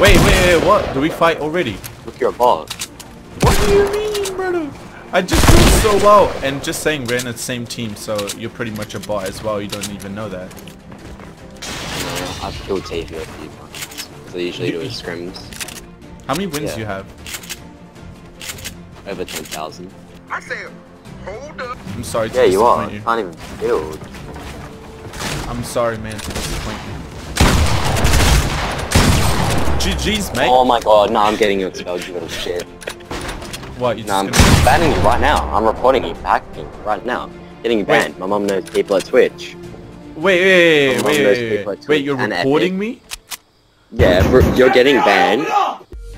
Wait, wait, wait, what? Do we fight already? Look, you're a bot. What do you mean, brother? I just did so well, and just saying we're in the same team, so you're pretty much a bot as well. You don't even know that. No, I've killed Tfue a few times. So they usually do scrims. How many wins Yeah. do you have? Over 10,000. I said, hold up. I'm sorry to Yeah, you are. disappoint you. Can't even build. I'm sorry, man, to disappoint you. GG's, mate. Oh my god, no, I'm getting you expelled, you little shit. what, you No, I'm gonna... banning you right now. I'm reporting you, hacking right now. Getting you banned. My mom knows people at Twitch. Wait, wait, Among wait, wait, wait, wait, you're reporting Epic. me? Yeah, you're getting banned.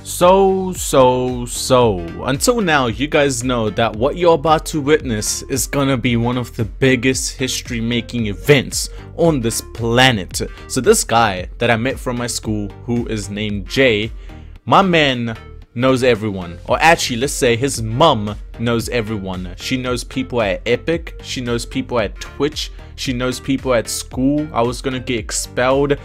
So, so, so, until now, you guys know that what you're about to witness is gonna be one of the biggest history making events on this planet. So, this guy that I met from my school, who is named Jay, my man knows everyone. Or actually, let's say his mum knows everyone. She knows people at Epic, she knows people at Twitch, she knows people at school. I was gonna get expelled.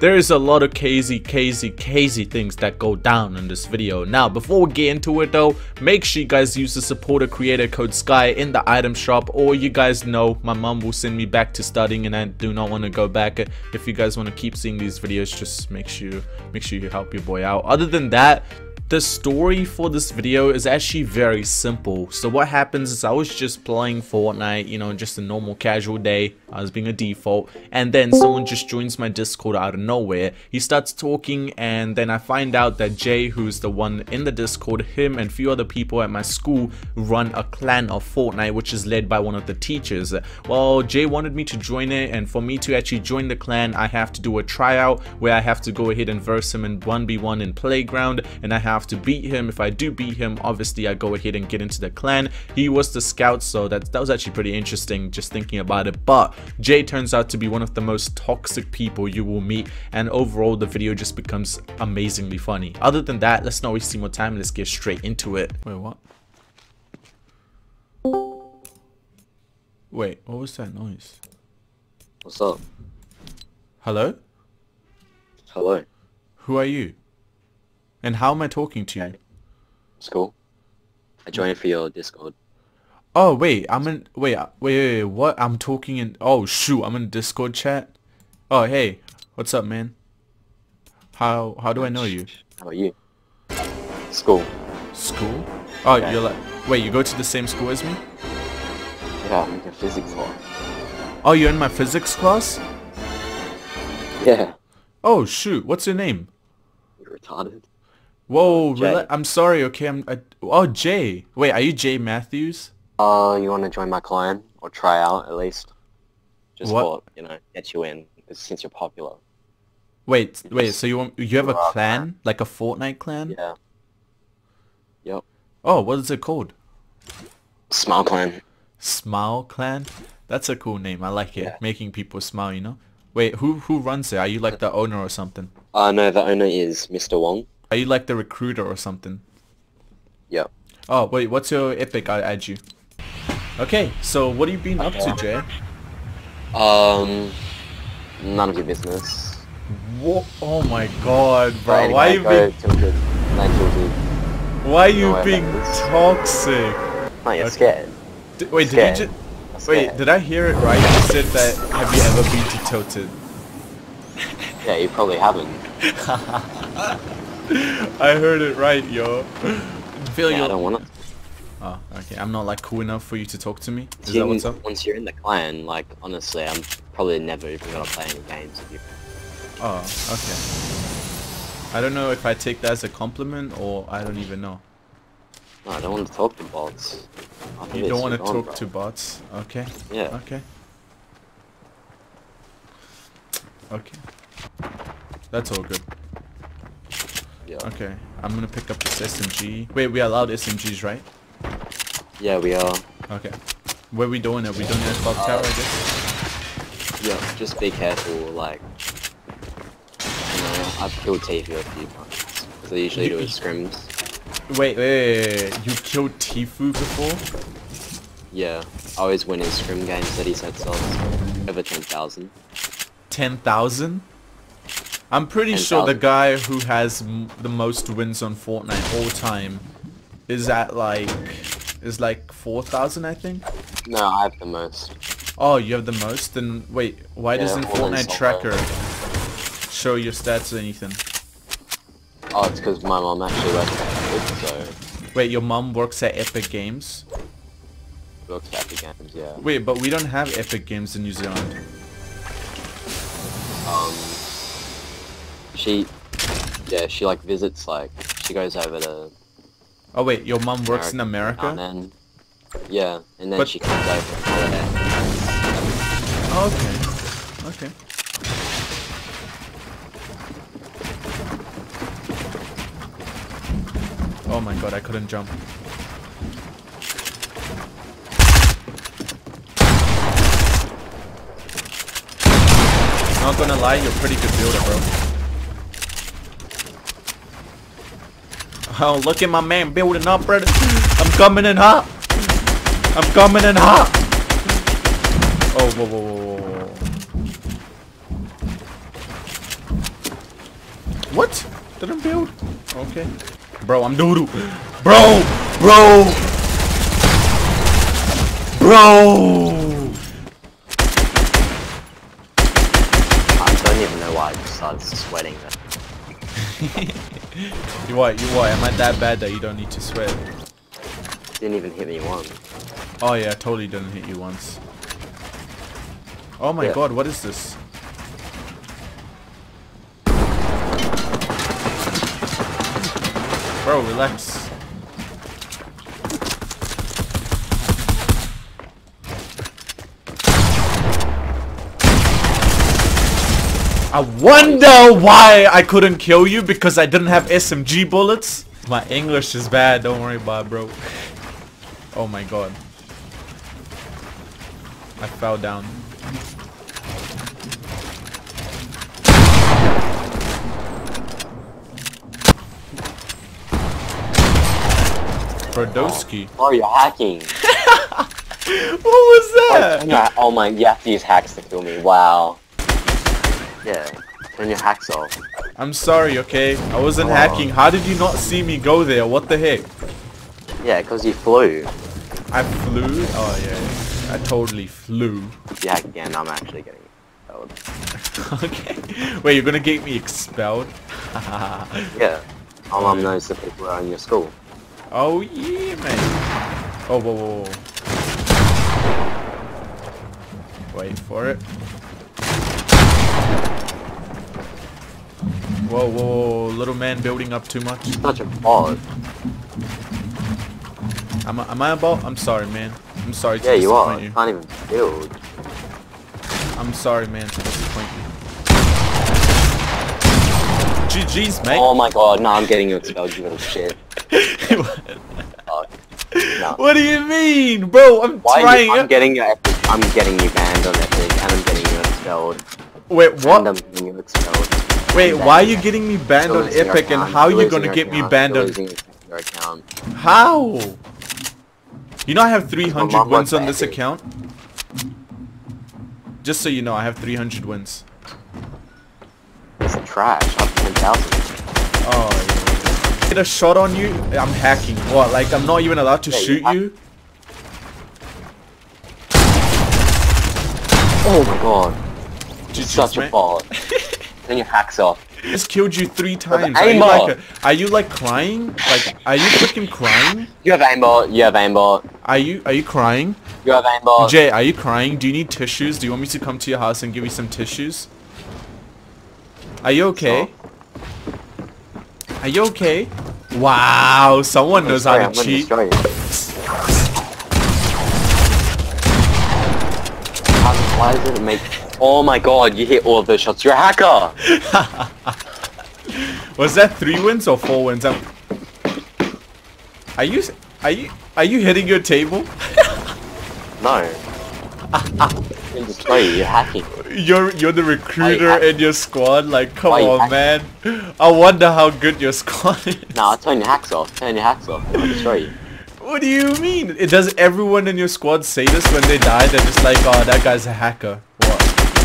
There is a lot of crazy, crazy, crazy things that go down in this video. Now, before we get into it though, make sure you guys use the supporter creator code SKY in the item shop or you guys know my mom will send me back to studying and I do not want to go back. If you guys want to keep seeing these videos, just make sure, make sure you help your boy out. Other than that, the story for this video is actually very simple. So what happens is I was just playing Fortnite, you know, just a normal casual day. I was being a default. And then someone just joins my Discord out of nowhere. He starts talking and then I find out that Jay, who's the one in the Discord, him and a few other people at my school run a clan of Fortnite, which is led by one of the teachers. Well, Jay wanted me to join it and for me to actually join the clan, I have to do a tryout where I have to go ahead and verse him in 1v1 in Playground and I have to beat him. If I do beat him, obviously I go ahead and get into the clan. He was the scout, so that, that was actually pretty interesting just thinking about it. But Jay turns out to be one of the most toxic people you will meet and overall the video just becomes amazingly funny. Other than that, let's not waste any more time. Let's get straight into it. Wait, what? Wait, what was that noise? What's up? Hello? Hello. Who are you? And how am I talking to you? School. I joined for your Discord. Oh wait, I'm in. Wait, uh, wait, wait, wait, what? I'm talking in. Oh shoot, I'm in Discord chat. Oh hey, what's up, man? How how do I know you? How about you? School. School? Oh, Okay. you're like. Wait, you go to the same school as me? Yeah, I'm in your physics class. Oh, you're in my physics class? Yeah. Oh shoot, what's your name? You're retarded. Whoa, rela- I'm sorry. Okay, I'm. I, oh, Jay. Wait, are you Jay Matthews? Uh, you want to join my clan? Or try out, at least? Just What? for, you know, get you in. Since you're popular. Wait, wait. So you want you have a clan, like a Fortnite clan? Yeah. Yep. Oh, what is it called? Smile clan. Smile Clan? That's a cool name. I like it. Yeah. Making people smile, you know? Wait, who who runs it? Are you like the owner or something? Uh, no, the owner is Mr. Wong. Are you like the recruiter or something? Yep. Oh, wait, what's your epic? I add you. Okay, so what have you been up to, Jay? Um, none of your business. What? Oh my god, bro. Right, Why anyway, you being tilted. No tilted. why you Go being toxic? No, you're scared. D- wait, Scared. did you just Wait, did I hear it right? You said that have you ever been to Tilted? Yeah, you probably haven't. I heard it right, yo. I feel Yeah, I you. don't want to. Oh, okay. I'm not like cool enough for you to talk to me. Is You- that what's up? Once you're in the clan, like, honestly, I'm probably never even gonna play any games with you. Oh, okay. I don't know if I take that as a compliment or I don't even know. No, I don't want to talk to bots. After You don't want to gone, talk bro. to bots. Okay. Yeah. Okay. Okay. That's all good. Yeah. Okay. I'm gonna pick up this SMG. Wait, we allowed SMGs, right? Yeah, we are. Okay. Where we doing it? We doing it at Clock Tower, I guess? Yeah, just be careful, like... You know, I've killed Tfue a few times. Because they usually do You- it scrims. Wait, wait, wait, wait. You killed Tfue before? Yeah, I always win in scrim games that he sets up. Over 10,000. 10,000? I'm pretty sure the guy who has m the most wins on Fortnite all time is at like is like 4,000 I think. No, I have the most. Oh, you have the most? Then wait, why Yeah, doesn't Fortnite tracker show your stats or anything? Oh, it's because my mom actually works at Epic, so Wait, your mom works at Epic Games? works at Epic Games, yeah. Wait, but we don't have Epic Games in New Zealand. Um, she, yeah, she like visits like she goes over to Oh wait, your mom works in America? and then yeah, and then But- she comes over. Oh, okay. Okay. Oh my god, I couldn't jump. Not gonna lie, you're pretty good builder, bro. Oh, look at my man building up, brother. I'm coming in hot. I'm coming in hot. Oh, whoa, whoa, whoa, whoa. What? Did I build? Okay. Bro, I'm doodoo. Bro! Bro! Bro! I don't even know why I started sweating. Then. You what? You what? Am I that bad that you don't need to sweat? Didn't even hit me once. Oh yeah, I totally didn't hit you once. Oh my Yeah. god, what is this? Bro, relax. I wonder why I couldn't kill you because I didn't have SMG bullets. My English is bad, don't worry about it, bro. Oh my god. I fell down. Brodowski. Oh, you're hacking. What was that? Oh, Your- oh my, you have to use hacks to kill me. Wow. Yeah. Turn your hacks off. I'm sorry, okay? I wasn't Oh. hacking. How did you not see me go there? What the heck? Yeah, because you flew. I flew? Oh yeah, I totally flew. Hack again, I'm actually getting expelled. okay. Wait, you're gonna get me expelled? Yeah. Mom knows the people are in your school. oh yeah, man. Oh, whoa, whoa, whoa. Wait for it. Whoa, whoa, whoa, little man building up too much. Such a bot. Am I, am I about? I'm sorry, man. I'm sorry to Yeah, you are. You you. can't even build. I'm sorry, man, to disappoint you. GG's, mate. Oh my god, no, I'm getting you expelled, you little shit. Oh, no. what do you mean, bro? I'm Why trying. you, I'm getting you epic, I'm getting you banned on epic, and I'm getting you expelled. Wait, And what? I'm getting you expelled. Wait, why are you getting me banned on Epic, and how are you're you gonna get me banned on? your account. How? You know I have 300 wins on this account. Just so you know, I have 300 wins. It's trash. I have 10,000. Oh, yeah. Get a shot on you, I'm hacking. What? Like I'm not even allowed to Yeah, shoot you? Oh my god. GG's, Such a mate. then your hacks off. Just killed you three times. Are you like, a, are you like crying? Like, are you freaking crying? You have aimbot, you have aimbot, Are you are you crying? you have aimbot. Jay, are you crying? Do you need tissues? Do you want me to come to your house and give you some tissues? Are you okay? Are you okay? Wow, someone knows how to I'm cheat. you. Why does it make... Oh my god, you hit all of those shots. You're a hacker! Was that three wins or four wins? I'm... Are you are you are you hitting your table? No. You. You're hacking. You're you're the recruiter in your squad. Like, come on, hack- man. I wonder how good your squad is. No, I'll turn your hacks off. Turn your hacks off. I'll destroy you. What do you mean? It does everyone in your squad say this when they die? They're just like, oh, that guy's a hacker.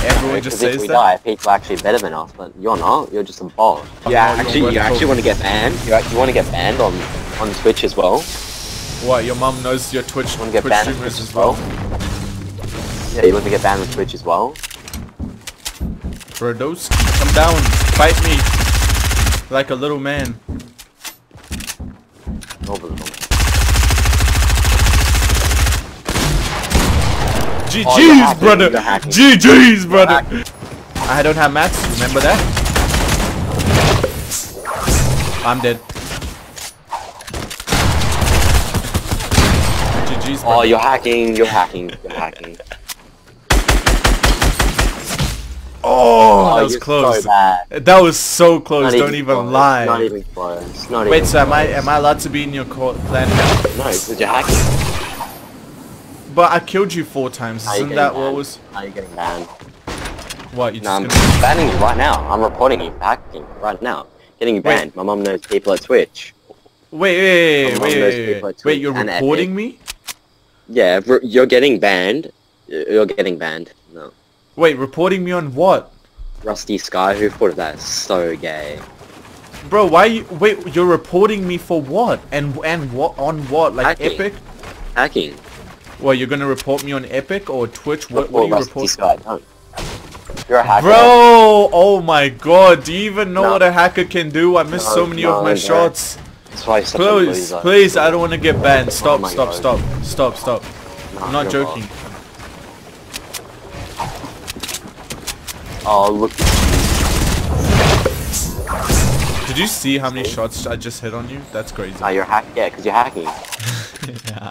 Everyone just Because if says we that. die, people are actually better than us, but you're not. You're just a bot. Yeah, you're actually, you actually want to get banned. You, act- you want to get banned on on Twitch as well. What? Your mom knows your Twitch, Want to get Twitch banned on streamers Twitch as well. Yeah, you want to get banned on Twitch as well. Brodos, come down, fight me like a little man. Over them. GG's, Oh, brother. you're. GG's, brother. I don't have mats. Remember that? I'm dead. GG's, Oh, you're hacking. You're hacking. You're hacking. Oh, oh that was close. So that was so close. Not Don't even close. lie. Not even close. Not Wait, even so am I am I allowed to be in your court clan now? No, because you're hacking. But I killed you four times. How Isn't that what was? How you getting banned? What you No, I'm gonna? banning you right now. I'm reporting you for hacking right now. Getting you Wait. banned. My mom knows people at Twitch. Wait, wait, wait, wait, wait, wait. Wait, you're reporting me? Yeah, you're getting banned. You're getting banned. No. Wait, reporting me on what? Rusty Sky, who thought of that? So gay. Bro, why you wait, you're reporting me for what? And and what on what? Like Hacking. Epic? Hacking. Well, you're gonna report me on Epic or Twitch? What what are you reporting? You're a hacker. Bro, oh my god, do you even know No. what a hacker can do? I missed No, so many of my shots. That's why you're such a Please, please, I don't want to get banned. Oh stop, my stop, God. stop, stop, stop. No, I'm not joking. Oh, look. Did you see how many shots I just hit on you? That's crazy. Now you're hacking. Yeah, because you're hacking. yeah.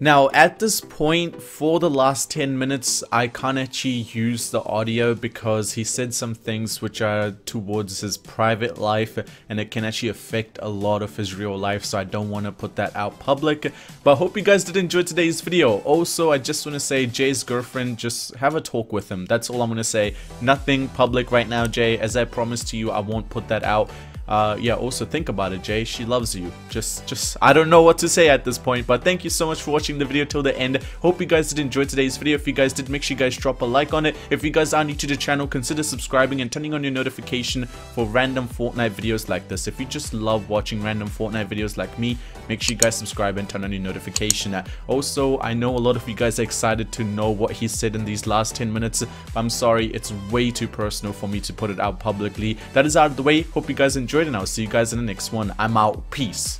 Now, at this point, for the last 10 minutes, I can't actually use the audio because he said some things which are towards his private life and it can actually affect a lot of his real life, so I don't want to put that out public. But I hope you guys did enjoy today's video. Also, I just want to say Jay's girlfriend, just have a talk with him. That's all I'm going to say. Nothing public right now, Jay. As I promised to you, I won't put that out uh, yeah, also think about it, Jay. She loves you. Just, just, I don't know what to say at this point, but thank you so much for watching the video till the end. Hope you guys did enjoy today's video. If you guys did, make sure you guys drop a like on it. If you guys are new to the channel, consider subscribing and turning on your notification for random Fortnite videos like this. If you just love watching random Fortnite videos like me, make sure you guys subscribe and turn on your notification. Also, I know a lot of you guys are excited to know what he said in these last 10 minutes. I'm sorry, it's way too personal for me to put it out publicly. That is out of the way. Hope you guys enjoyed and I'll see you guys in the next one. I'm out. Peace.